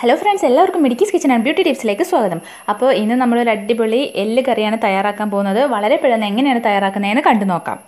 Hello friends എല്ലാവർക്കും മെഡിക്കീസ് kitchen and beauty ടിപ്സിലേക്ക് സ്വാഗതം. അപ്പോൾ ഇന്ന് നമ്മളൊരു അടിപൊളി എല്ല് കറിയാണ് തയ്യാറാക്കാൻ പോകുന്നത്. വളരെ പെട്ടെന്ന് എങ്ങനെയാണ് തയ്യാറാക്കുന്നതെന്ന് കണ്ടു നോക്കാം